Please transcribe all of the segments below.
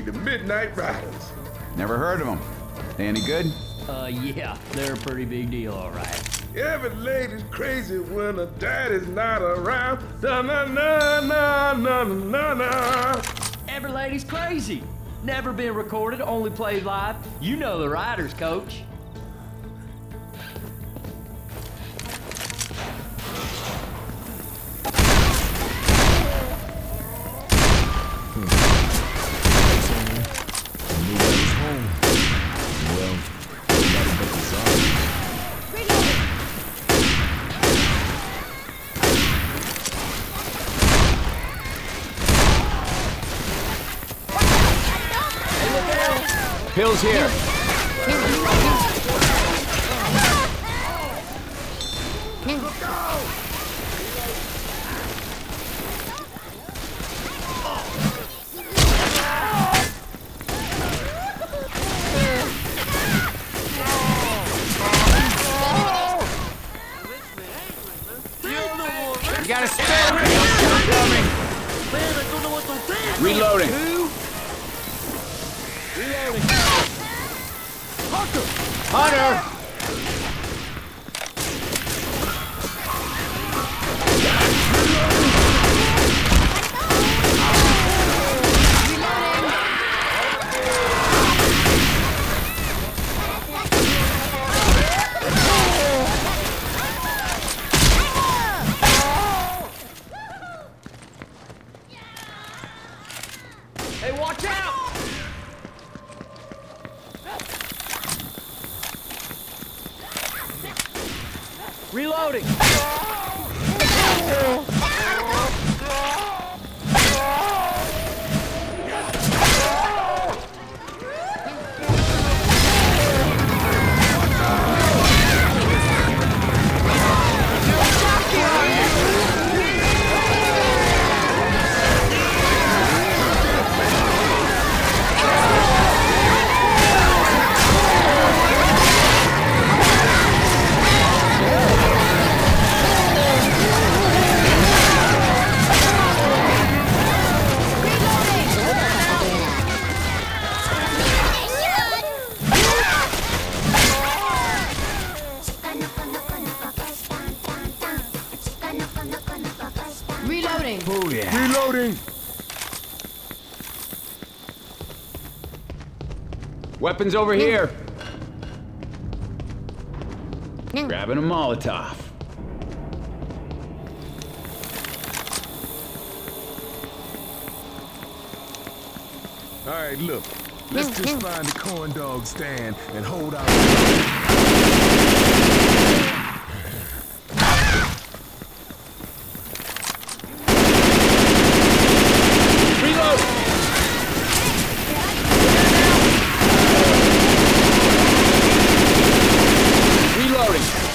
be the Midnight Riders. Never heard of them. They any good? Uh, yeah, they're a pretty big deal, all right. Every lady's crazy when her daddy's not around. Da na na na na na na. Every lady's crazy. Never been recorded, only played live. You know the riders, coach. Hunter! Hey, watch out! Reloading! Oh, yeah. Reloading. Weapons over hmm. here. Hmm. Grabbing a Molotov. All right, look. Let's hmm, just find the corn dog stand and hold out. Reload! Reloading.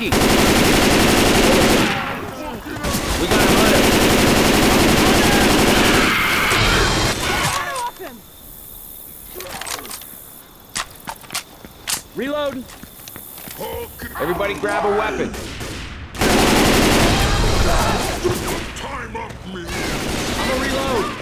We got a hunter. Reloading! Everybody grab a weapon. Time up, me. I'm gonna reload.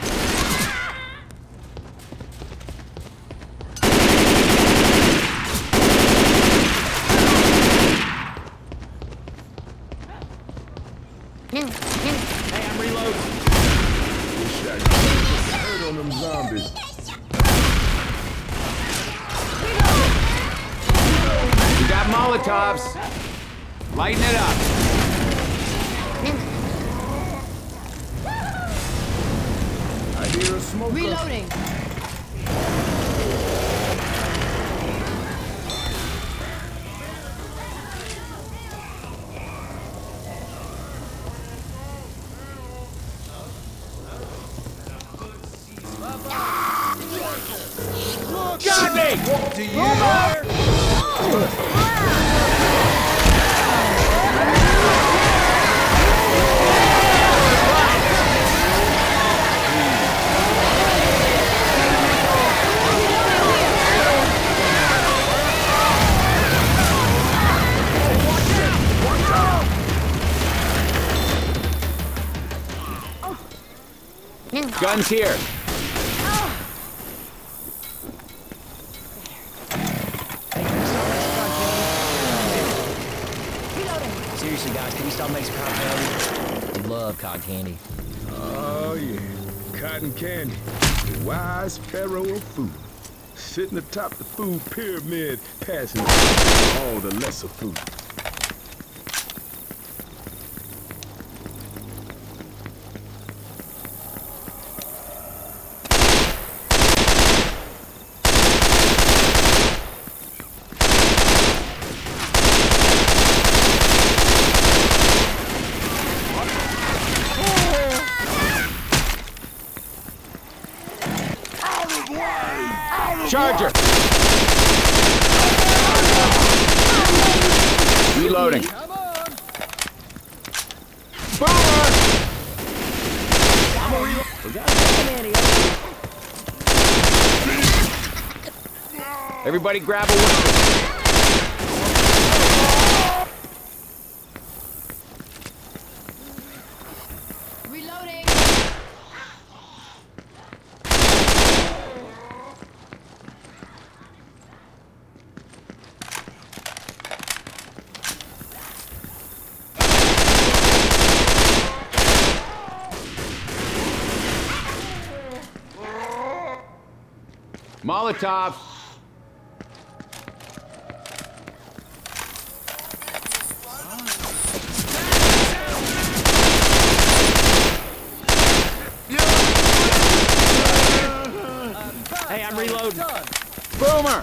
Up. I hear a smoker. Reloading. Got me! Do you? Guns here. Seriously, guys, can we stop making cotton candy? I love cotton candy. Oh, yeah. Cotton candy. The wise pharaoh of food. Sitting atop the food pyramid, passing all the lesser food. Reloading. Everybody grab a weapon. Reloading. Molotov. Hey, I'm reloading. Boomer!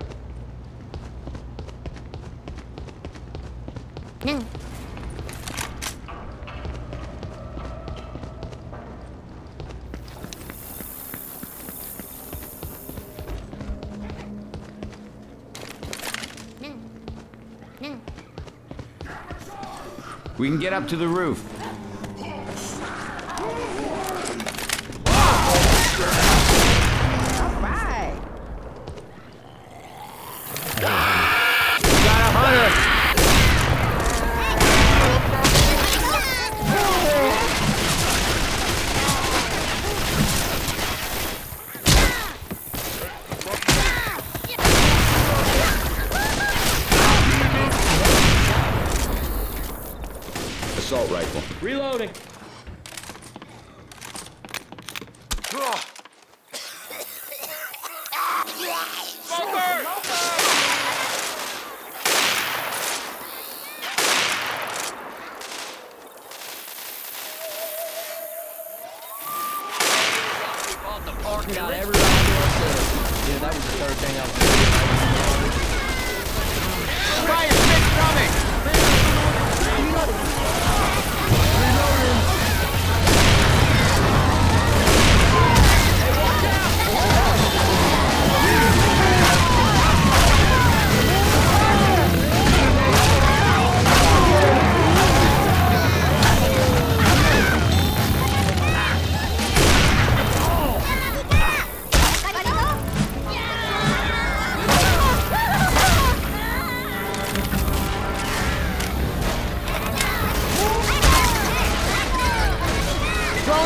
We can get up to the roof.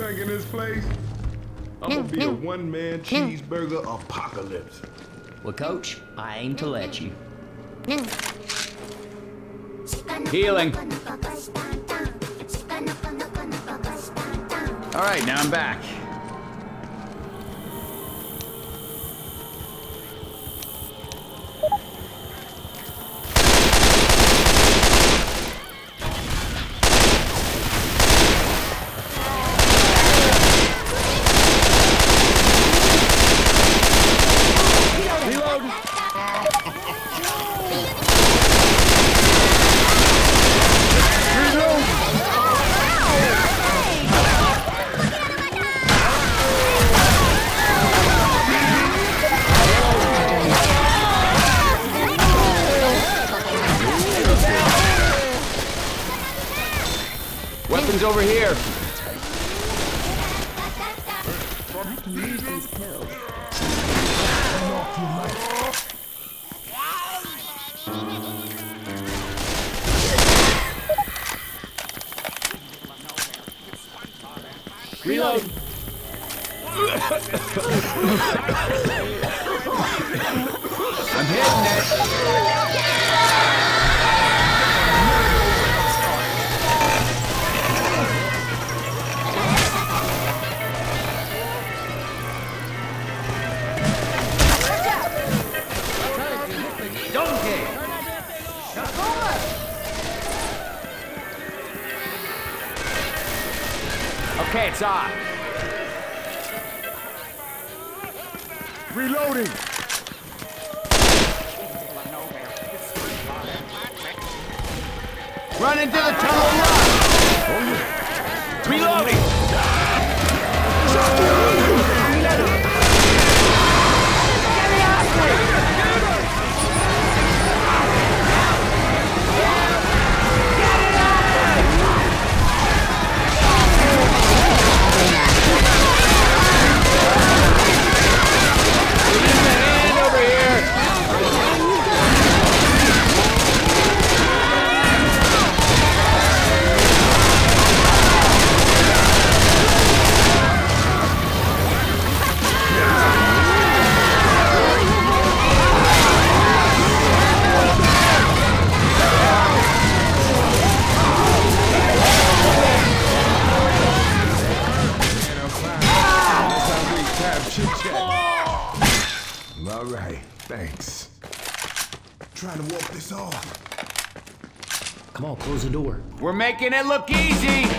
in this place, I'm gonna hmm, be a hmm. one-man hmm. cheeseburger apocalypse. Well, Coach, I aim to let you. Healing. All right, now I'm back. Weapons over here. Reload. Okay, it's on. Reloading! Run into the tunnel oh, run. Reloading. Making it look easy.